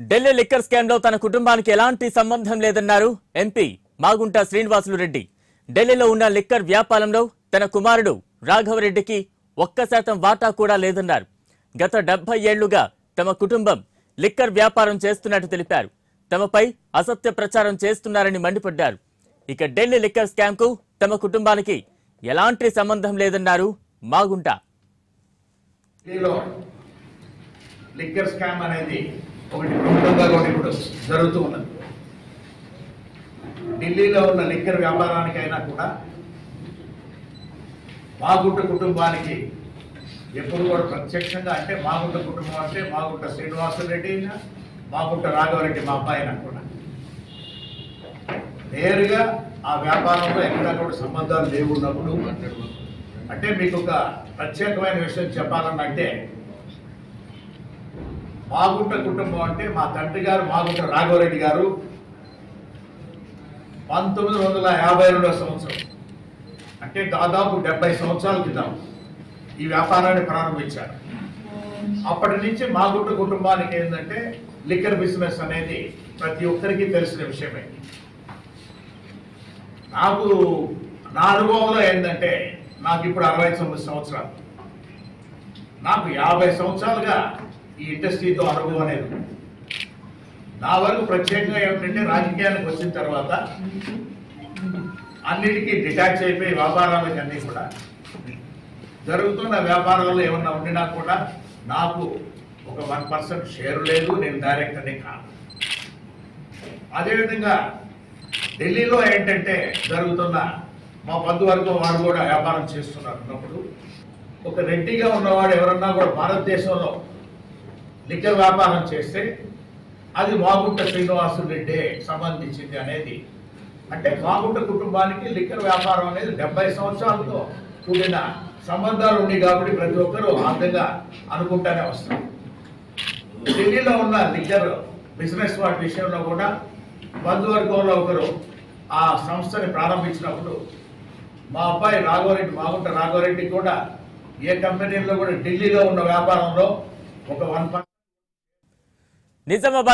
Delhi liquor స్కామ్లో తన కుటుంబానికి ఎలాంటి సంబంధం లేదన్నారు ఎంపీ మాగుంట శ్రీనివాసులు రెడ్డి. ఢిల్లీలో ఉన్న లిక్కర్ వ్యాపారంలో తన కుమారుడు రాఘవరెడ్డికి ఒక్క శాతం వాటా కూడా లేదన్నారు. గత డెబ్బై ఏళ్ళుగా తమ కుటుంబం లిక్కర్ వ్యాపారం చేస్తున్నట్టు తెలిపారు. తమపై అసత్య ప్రచారం చేస్తున్నారని మండిపడ్డారు. ఇక ఢిల్లీ లిక్కర్ స్కామ్కు తమ కుటుంబానికి ఎలాంటి సంబంధం లేదన్నారు మాగుంట. లిక్కర్ స్కామ్ అనేది ఒకటి ప్రముఖంగా ఒకటి ఇప్పుడు జరుగుతూ ఉన్నది. ఢిల్లీలో ఉన్న లిక్కర్ వ్యాపారానికైనా కూడా మాగుంట కుటుంబానికి ఎప్పుడు కూడా ప్రత్యక్షంగా అంటే మాగుంట కుటుంబం అంటే మాగుంట శ్రీనివాసరెడ్డి అయినా మాగుంట రాఘవరెడ్డి మా అబ్బాయి అయినా కూడా. నేరుగా ఆ వ్యాపారంలో ఎక్కడా కూడా సంబంధాలు లేవున్నప్పుడు అంటే మీకు ఒక ప్రత్యేకమైన విషయం చెప్పాలన్నంటే మాగుంట కుటుంబం అంటే మా తండ్రి గారు మాగుంట రాఘవరెడ్డి గారు. పంతొమ్మిది వందల యాభై రెండవ సంవత్సరం. అంటే దాదాపు డెబ్బై సంవత్సరాల క్రితం ఈ వ్యాపారాన్ని ప్రారంభించారు. అప్పటి నుంచి మాగుంట కుటుంబానికి ఏంటంటే లిక్కర్ బిజినెస్ అనేది ప్రతి ఒక్కరికి తెలిసిన విషయమే. నాకు నా అనుభవంలో ఏంటంటే నాకు ఇప్పుడు అరవై తొమ్మిది సంవత్సరాలు. నాకు యాభై సంవత్సరాలుగా ఈ ఇండస్ట్రీతో అనుభవం అనేది నా వరకు ప్రత్యేకంగా ఏమిటంటే రాజకీయానికి వచ్చిన తర్వాత అన్నిటికీ డిటాచ్ అయిపోయి వ్యాపారాలకి అన్నీ కూడా జరుగుతున్న వ్యాపారాల్లో ఏమన్నా ఉండినా కూడా నాకు ఒక వన్ పర్సెంట్ షేర్ లేదు నేను డైరెక్టర్ని కాను అదేవిధంగా ఢిల్లీలో ఏంటంటే జరుగుతున్న మా బంధువర్గం వాడు కూడా వ్యాపారం చేస్తున్నారు ఉన్నప్పుడు ఒక రెడ్డిగా ఉన్నవాడు ఎవరన్నా కూడా భారతదేశంలో లిక్కర్ వ్యాపారం చేస్తే అది మాగుంట శ్రీనివాసు రెడ్డి సంబంధించింది అనేది. అంటే మాగుంట కుటుంబానికి లిక్కర్ వ్యాపారం అనేది డెబ్బై సంవత్సరాలతో కూడిన సంబంధాలు ఉన్నాయి కాబట్టి ప్రతి ఒక్కరూ ఆ విధంగా అనుకుంటానే వస్తారు. ఢిల్లీలో ఉన్న లిక్కర్ బిజినెస్ వాటి విషయంలో కూడా బంధువర్గంలో ఒకరు ఆ సంస్థని ప్రారంభించినప్పుడు మా అబ్బాయి రాఘవరెడ్డి మాగుంట రాఘవరెడ్డి కూడా ఏ కంపెనీలో కూడా ఢిల్లీలో ఉన్న వ్యాపారంలో ఒక వన్ నిజామాబాద్